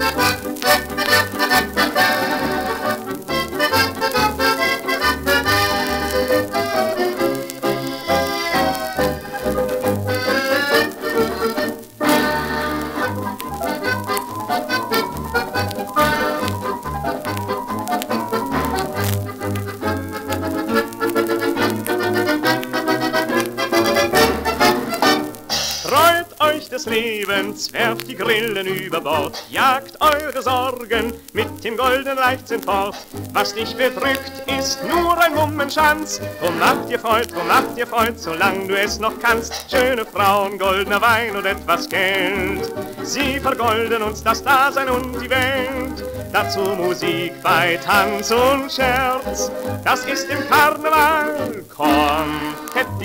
Thank des Lebens, werft die Grillen über Bord, jagt eure Sorgen mit dem goldenen Leichtsinn fort. Was dich bedrückt, ist nur ein Mummenschanz. Drum macht ihr Freud, drum macht ihr Freud, solange du es noch kannst. Schöne Frauen, goldener Wein und etwas Geld. Sie vergolden uns das Dasein und die Welt. Dazu Musik bei Tanz und Scherz, das ist im Karneval.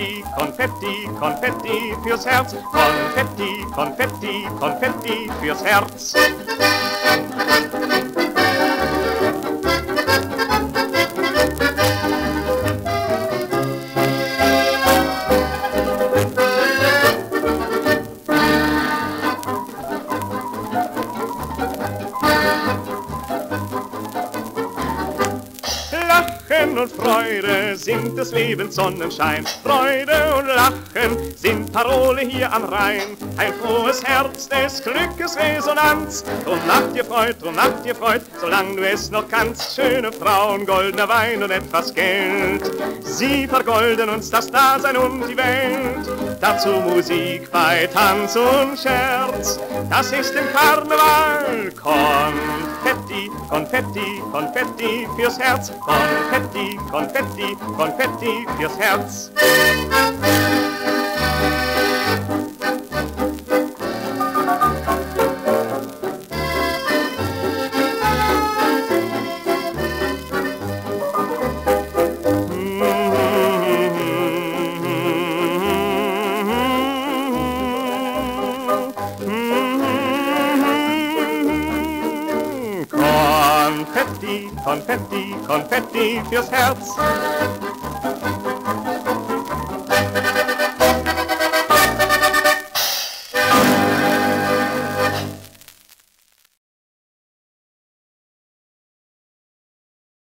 Konfetti, Konfetti, Konfetti fürs Herz. Konfetti, Konfetti, Konfetti fürs Herz. Lachen und Freude sind des Lebens Sonnenschein. Freude und Lachen sind Parole hier am Rhein. Ein frohes Herz des Glückes Resonanz. Drum macht ihr Freud, drum macht ihr Freud, solange du es noch kannst. Schöne Frauen, goldener Wein und etwas Geld. Sie vergolden uns das Dasein und die Welt. Dazu Musik bei Tanz und Scherz. Das ist im Karneval. Konfetti, Konfetti, Konfetti fürs Herz. Konfetti, Konfetti, Konfetti fürs Herz. Konfetti, Konfetti, Konfetti fürs Herz.